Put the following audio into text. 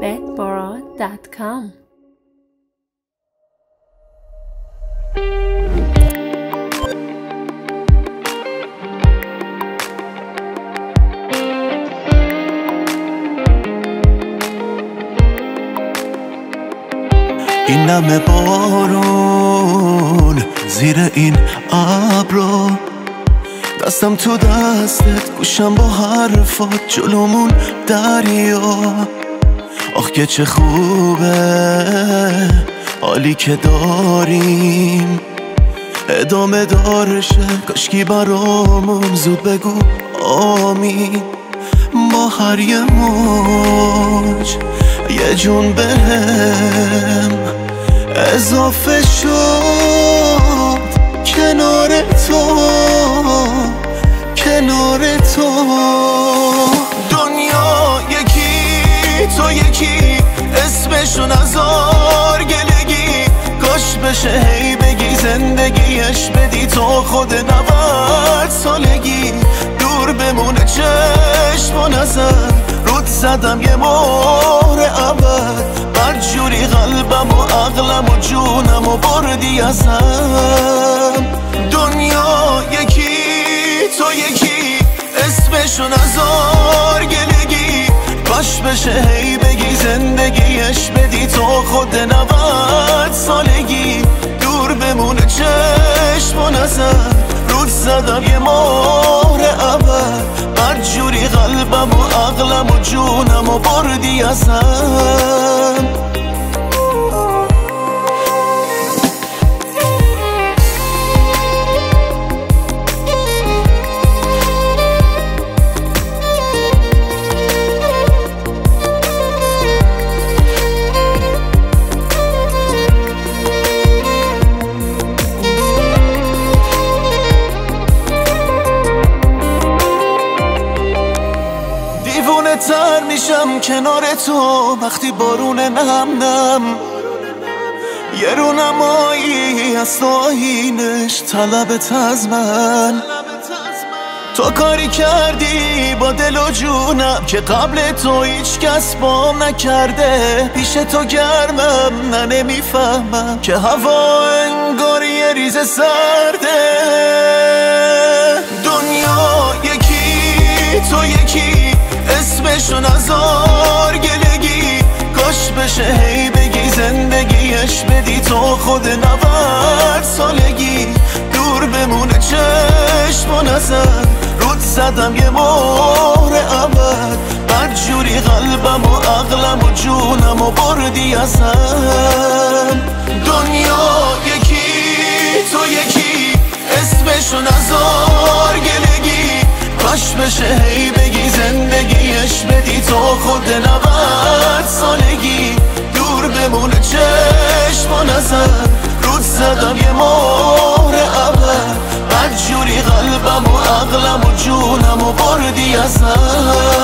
bedbora.com این نمه بارون زیر این ابرو دستم تو دستت گوشم با حرفات جلومون دریا آخ که چه خوبه حالی که داریم. ادامه دارشه کاشکی برامون زود بگو آمین. با هر یه موج یه جون بهم اضافه شد. کنار تو تو یکی اسمشو نزار گلگی. کاش بشه هی بگی زندگیش بدی تو خود نود سالگی. دور بمونه چشم و نظر. رود زدم یه مهر ابد. بر جوری قلبم و عقلم و جونم و بردی ازم. دنیا یکی تو یکی. اسمشو نزار گلگی. باش بشه هی بگی زندگیش بدی تو خود نود سالگی دور بمونه چشم و نظر. رود زدم یه مهر ابد بر جوری قلبم و عقلم و جونم و بردی ازم تر میشم کنار تو. وقتی بارون نم نم یه رونمایی از تو آینش طلبت از من. تو کاری کردی با دل و جونم که قبل تو هیچ کس بام نکرده. پیش تو گرمم نه نمی‌فهمم که هوا انگار یه ریز سرده. دنیا یکی تو یکی. اسمشو نزار گلگی. کاش بشه هی بگی زندگیش بدی. تو خود نود سالگی. دور بمونه چشم و نظر. رود زدم یه مهر ابد. بر جوری قلبم و عقلم و جونم و بردی ازم. دنیا یکی تو یکی. اسمشو نزار گلگی. کاش بشه هی بگی زندگیش بدی تو خود نود سالگی. دور بمونه چشم و نظر. رود زدم یه مهر ابد بد جوری قلبم و عقلم و جونم و بردی ازم